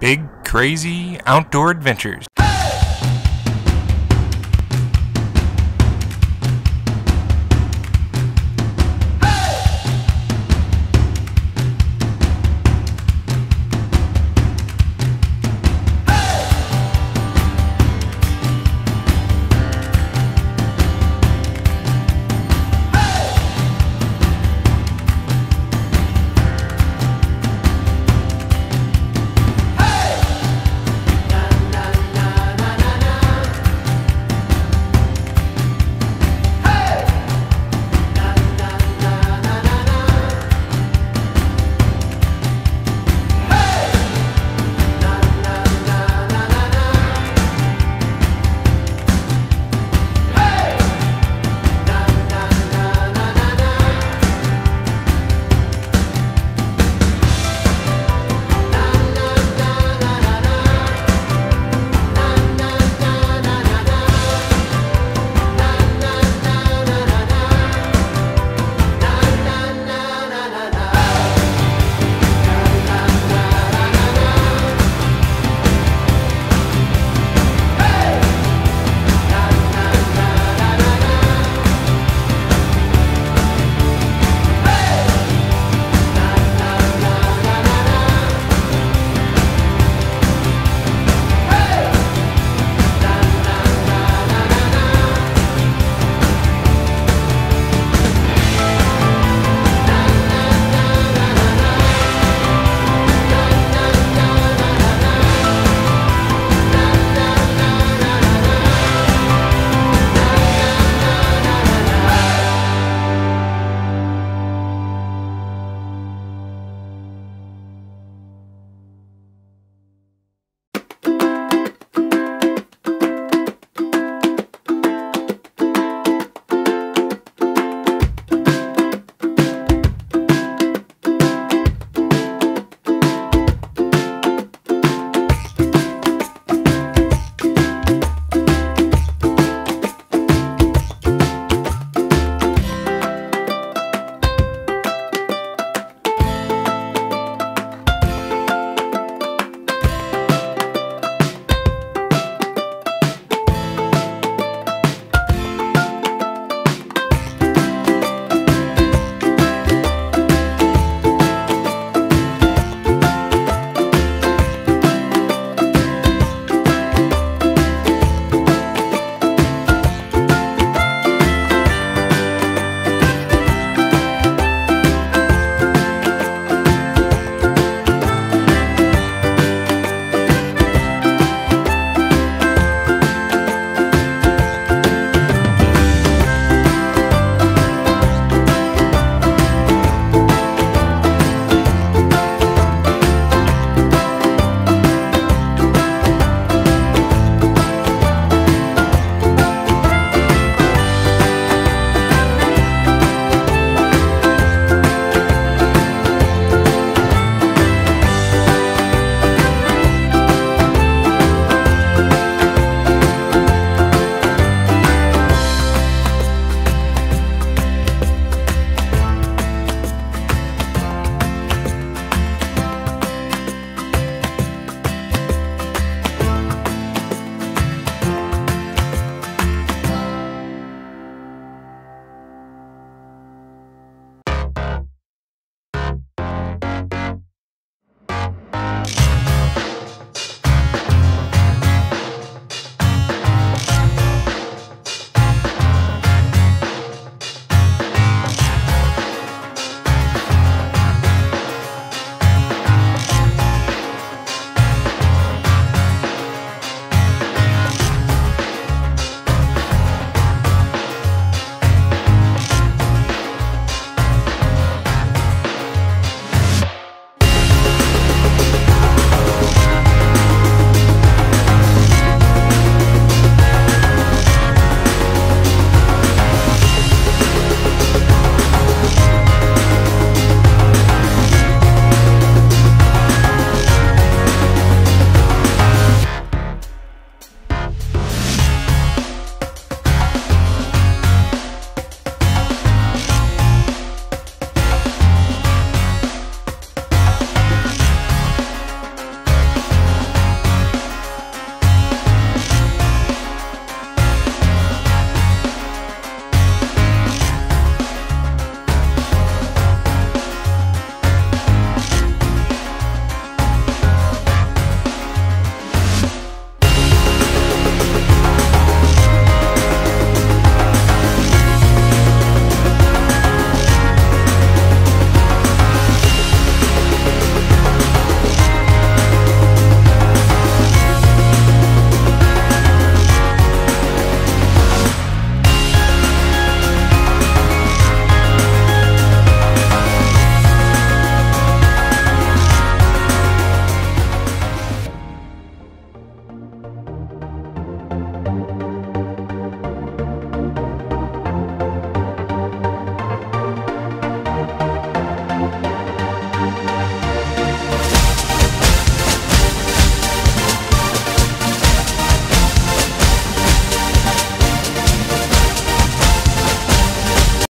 big, crazy outdoor adventures.